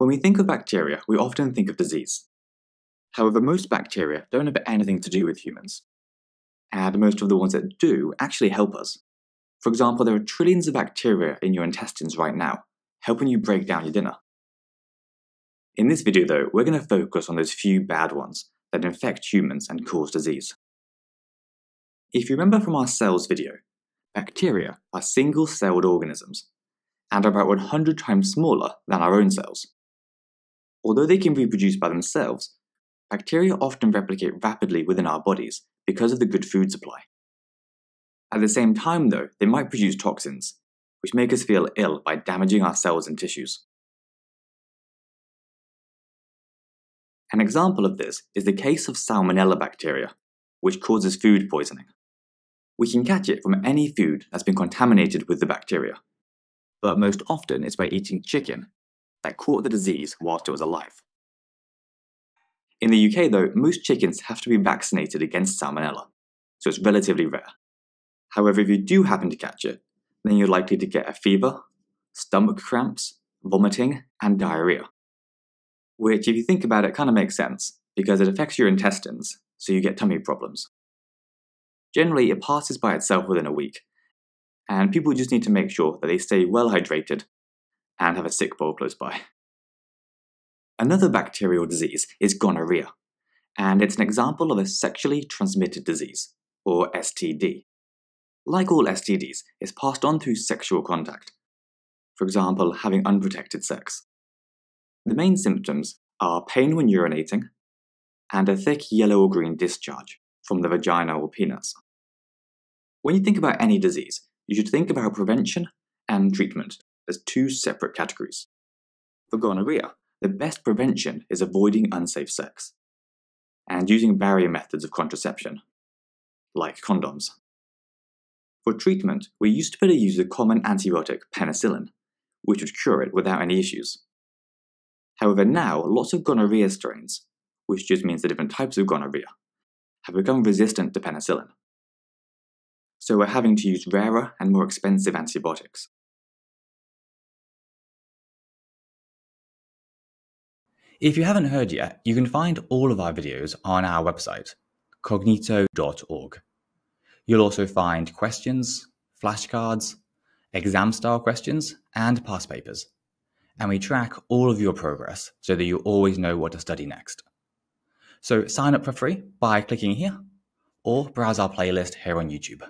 When we think of bacteria, we often think of disease. However, most bacteria don't have anything to do with humans. And most of the ones that do actually help us. For example, there are trillions of bacteria in your intestines right now, helping you break down your dinner. In this video though, we're going to focus on those few bad ones that infect humans and cause disease. If you remember from our cells video, bacteria are single-celled organisms and are about 100 times smaller than our own cells. Although they can reproduce by themselves, bacteria often replicate rapidly within our bodies because of the good food supply. At the same time though, they might produce toxins, which make us feel ill by damaging our cells and tissues. An example of this is the case of Salmonella bacteria, which causes food poisoning. We can catch it from any food that's been contaminated with the bacteria, but most often it's by eating chicken that caught the disease whilst it was alive. In the UK though, most chickens have to be vaccinated against Salmonella, so it's relatively rare. However, if you do happen to catch it, then you're likely to get a fever, stomach cramps, vomiting, and diarrhea which, if you think about it, kind of makes sense because it affects your intestines, so you get tummy problems. Generally, it passes by itself within a week, and people just need to make sure that they stay well hydrated and have a sick bowl close by. Another bacterial disease is gonorrhea, and it's an example of a sexually transmitted disease, or STD. Like all STDs, it's passed on through sexual contact. For example, having unprotected sex. The main symptoms are pain when urinating and a thick yellow or green discharge from the vagina or penis. When you think about any disease, you should think about prevention and treatment as two separate categories. For gonorrhea, the best prevention is avoiding unsafe sex and using barrier methods of contraception, like condoms. For treatment, we used to be able to use the common antibiotic penicillin, which would cure it without any issues. However, now lots of gonorrhea strains, which just means the different types of gonorrhea, have become resistant to penicillin. So we're having to use rarer and more expensive antibiotics. If you haven't heard yet, you can find all of our videos on our website, cognito.org. You'll also find questions, flashcards, exam style questions, and past papers and we track all of your progress so that you always know what to study next. So sign up for free by clicking here or browse our playlist here on YouTube.